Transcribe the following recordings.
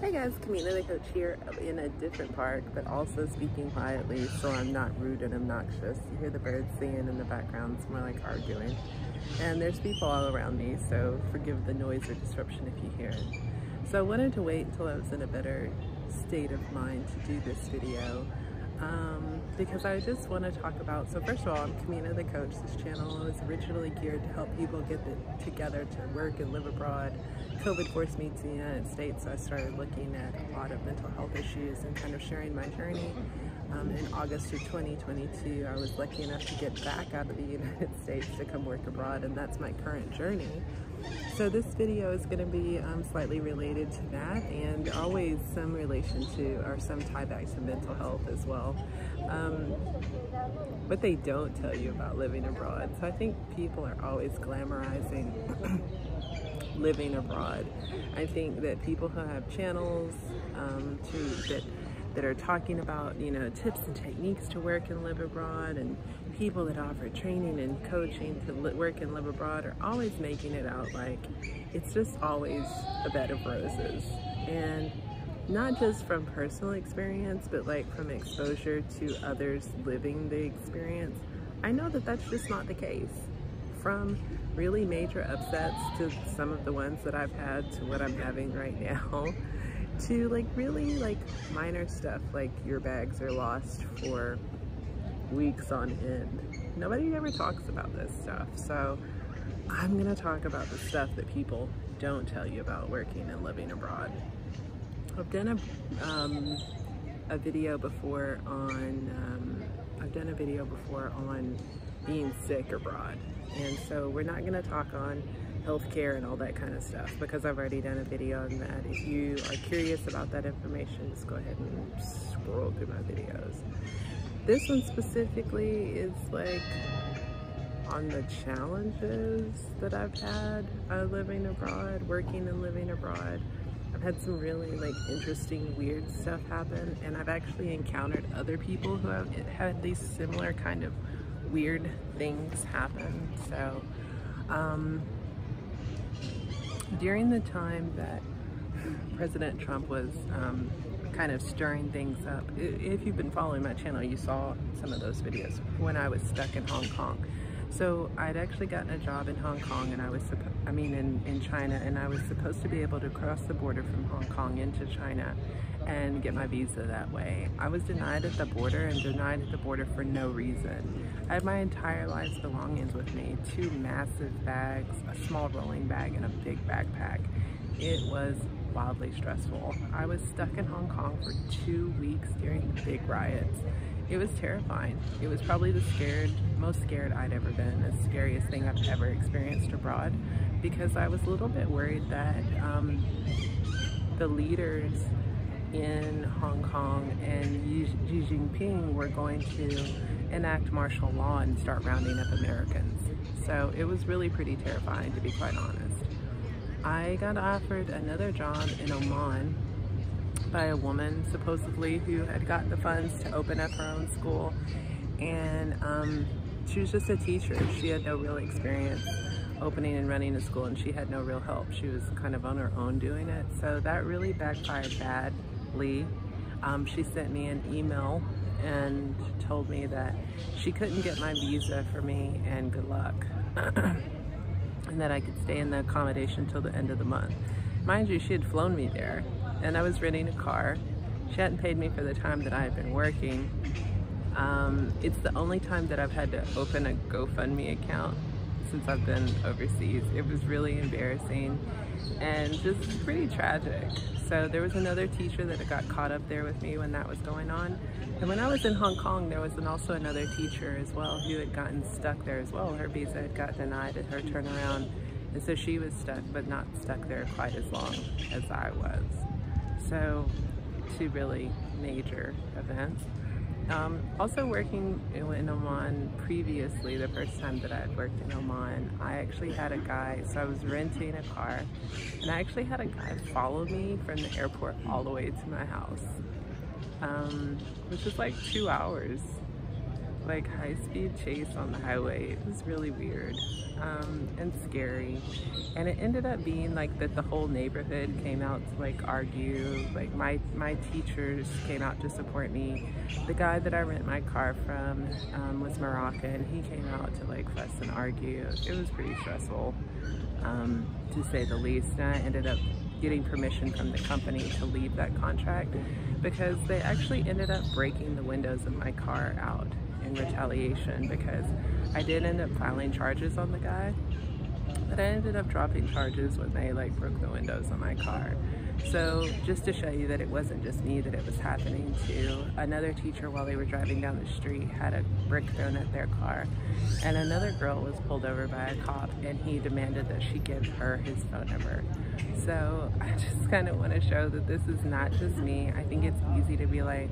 Hey guys, Kamina the coach here in a different park, but also speaking quietly so I'm not rude and obnoxious. You hear the birds singing in the background, it's more like arguing. And there's people all around me, so forgive the noise or disruption if you hear it. So I wanted to wait until I was in a better state of mind to do this video um, because I just want to talk about, so first of all, I'm Kamina the Coach. This channel is originally geared to help people get the, together to work and live abroad. COVID forced me to the United States, so I started looking at a lot of mental health issues and kind of sharing my journey. Um, in August of 2022, I was lucky enough to get back out of the United States to come work abroad, and that's my current journey. So this video is going to be um, slightly related to that and always some relation to or some tie back to mental health as well. Um, what they don't tell you about living abroad. So I think people are always glamorizing living abroad. I think that people who have channels um, to that that are talking about, you know, tips and techniques to work and live abroad and people that offer training and coaching to work and live abroad are always making it out like it's just always a bed of roses. And not just from personal experience, but like from exposure to others living the experience, I know that that's just not the case. From really major upsets to some of the ones that I've had to what I'm having right now, to like really like minor stuff like your bags are lost for weeks on end. Nobody ever talks about this stuff. So I'm gonna talk about the stuff that people don't tell you about working and living abroad. I've done a, um, a video before on, um, I've done a video before on being sick abroad. And so we're not gonna talk on healthcare and all that kind of stuff because I've already done a video on that. If you are curious about that information, just go ahead and scroll through my videos. This one specifically is like on the challenges that I've had uh, living abroad, working and living abroad. I've had some really like interesting, weird stuff happen and I've actually encountered other people who have had these similar kind of weird things happen. So, um, during the time that President Trump was um, kind of stirring things up, if you've been following my channel, you saw some of those videos when I was stuck in Hong Kong. So I'd actually gotten a job in Hong Kong and I was, I mean in, in China, and I was supposed to be able to cross the border from Hong Kong into China and get my visa that way. I was denied at the border and denied at the border for no reason. I had my entire life's belongings with me, two massive bags, a small rolling bag, and a big backpack. It was wildly stressful. I was stuck in Hong Kong for two weeks during the big riots. It was terrifying. It was probably the scared, most scared I'd ever been, the scariest thing I've ever experienced abroad because I was a little bit worried that um, the leaders in Hong Kong and Xi Jinping were going to enact martial law and start rounding up Americans. So it was really pretty terrifying to be quite honest. I got offered another job in Oman by a woman supposedly who had got the funds to open up her own school and um, she was just a teacher. She had no real experience opening and running a school and she had no real help. She was kind of on her own doing it. So that really backfired badly. Um, she sent me an email and told me that she couldn't get my visa for me and good luck. and that I could stay in the accommodation till the end of the month. Mind you, she had flown me there and I was renting a car. She hadn't paid me for the time that I had been working. Um, it's the only time that I've had to open a GoFundMe account since I've been overseas. It was really embarrassing and just pretty tragic. So there was another teacher that got caught up there with me when that was going on. And when I was in Hong Kong, there was an, also another teacher as well who had gotten stuck there as well. Her visa had got denied at her turnaround. And so she was stuck, but not stuck there quite as long as I was. So two really major events. Um, also working in Oman previously, the first time that I had worked in Oman, I actually had a guy, so I was renting a car, and I actually had a guy follow me from the airport all the way to my house, um, which was like two hours, like high-speed chase on the highway. It was really weird um, and scary. And it ended up being like that the whole neighborhood came out to like argue. Like my, my teachers came out to support me. The guy that I rent my car from um, was Moroccan. He came out to like fuss and argue. It was pretty stressful um, to say the least. And I ended up getting permission from the company to leave that contract because they actually ended up breaking the windows of my car out in retaliation because I did end up filing charges on the guy but I ended up dropping charges when they like broke the windows on my car. So just to show you that it wasn't just me that it was happening to, another teacher while they were driving down the street had a brick thrown at their car and another girl was pulled over by a cop and he demanded that she give her his phone number. So I just kind of want to show that this is not just me. I think it's easy to be like,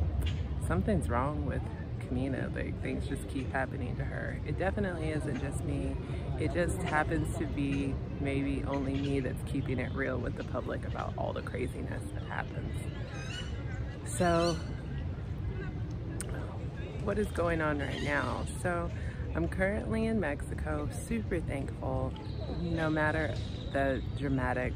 something's wrong with Kamina. Like things just keep happening to her. It definitely isn't just me. It just happens to be maybe only me that's keeping it real with the public about all the craziness that happens. So what is going on right now? So I'm currently in Mexico, super thankful, no matter the dramatic,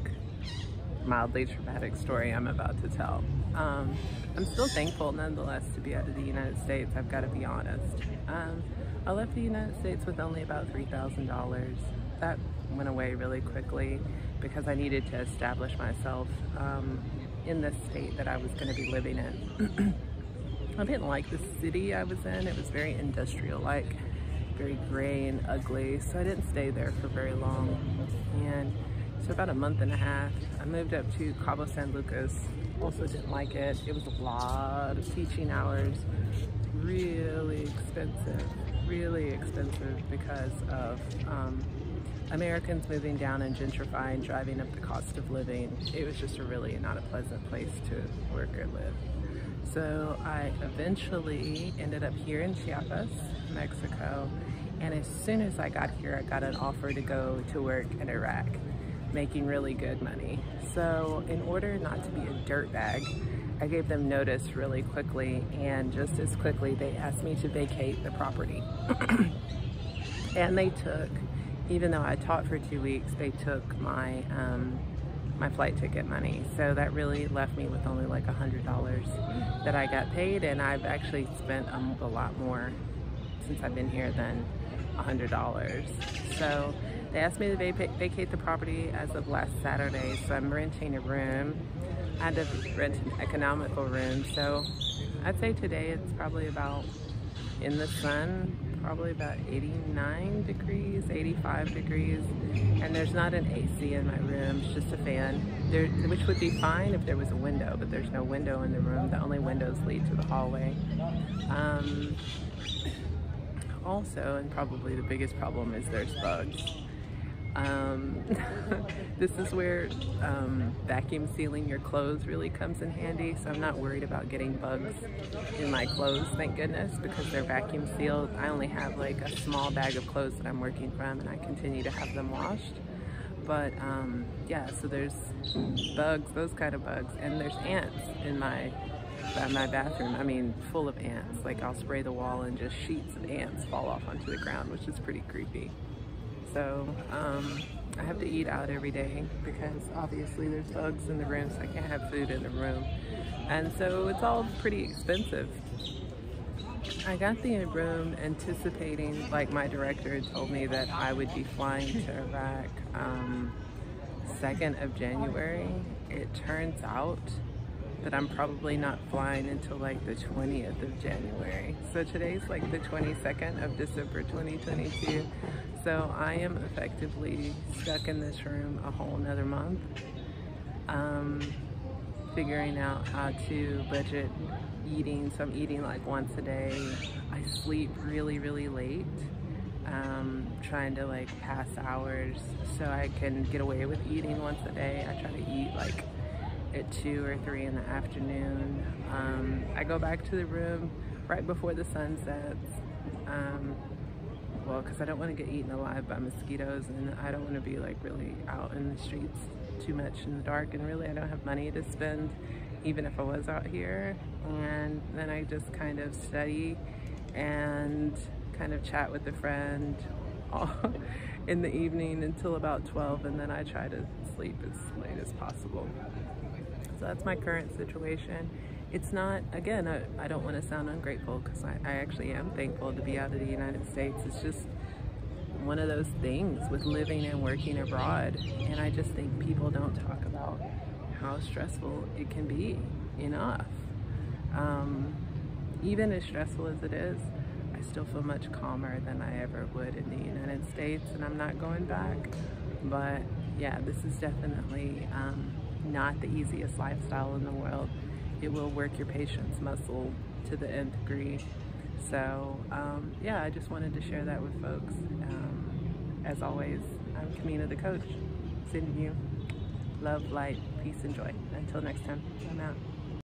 mildly traumatic story I'm about to tell. Um, I'm still thankful nonetheless to be out of the United States, I've got to be honest. Um, I left the United States with only about $3,000. That went away really quickly because I needed to establish myself um, in the state that I was going to be living in. I didn't like the city I was in. It was very industrial-like, very gray and ugly, so I didn't stay there for very long. And so about a month and a half, I moved up to Cabo San Lucas. Also didn't like it. It was a lot of teaching hours, really expensive, really expensive because of um, Americans moving down and gentrifying, driving up the cost of living. It was just a really not a pleasant place to work or live. So I eventually ended up here in Chiapas, Mexico, and as soon as I got here, I got an offer to go to work in Iraq making really good money. So in order not to be a dirtbag, I gave them notice really quickly and just as quickly they asked me to vacate the property. and they took, even though I taught for two weeks, they took my um, my flight ticket money. So that really left me with only like a $100 that I got paid and I've actually spent a, a lot more since I've been here than $100. So they asked me to vacate the property as of last Saturday, so I'm renting a room. I had to rent an economical room, so I'd say today it's probably about in the sun, probably about 89 degrees, 85 degrees, and there's not an AC in my room, it's just a fan, there, which would be fine if there was a window, but there's no window in the room. The only windows lead to the hallway. Um, also, and probably the biggest problem is there's bugs. Um, this is where um, vacuum sealing your clothes really comes in handy. So I'm not worried about getting bugs in my clothes, thank goodness, because they're vacuum sealed. I only have like a small bag of clothes that I'm working from and I continue to have them washed. But um, yeah, so there's bugs, those kind of bugs, and there's ants in my my bathroom. I mean, full of ants. Like I'll spray the wall and just sheets of ants fall off onto the ground, which is pretty creepy. So um, I have to eat out every day because obviously there's bugs in the room, so I can't have food in the room. And so it's all pretty expensive. I got the room anticipating, like my director told me that I would be flying to Iraq um, 2nd of January. It turns out that I'm probably not flying until like the 20th of January. So today's like the 22nd of December 2022. So I am effectively stuck in this room a whole another month. Um, figuring out how to budget eating. So I'm eating like once a day. I sleep really, really late. Um, trying to like pass hours so I can get away with eating once a day. I try to eat like at two or three in the afternoon. Um, I go back to the room right before the sun sets. Um, well because I don't want to get eaten alive by mosquitoes and I don't want to be like really out in the streets too much in the dark and really I don't have money to spend even if I was out here and then I just kind of study and kind of chat with a friend in the evening until about 12 and then I try to sleep as late as possible. So that's my current situation. It's not, again, I, I don't want to sound ungrateful because I, I actually am thankful to be out of the United States. It's just one of those things with living and working abroad. And I just think people don't talk about how stressful it can be enough. Um, even as stressful as it is, I still feel much calmer than I ever would in the United States and I'm not going back. But yeah, this is definitely um, not the easiest lifestyle in the world. It will work your patience muscle to the nth degree. So um, yeah, I just wanted to share that with folks. Um, as always, I'm Kamina the coach, sending you love, light, peace, and joy. Until next time, I'm out.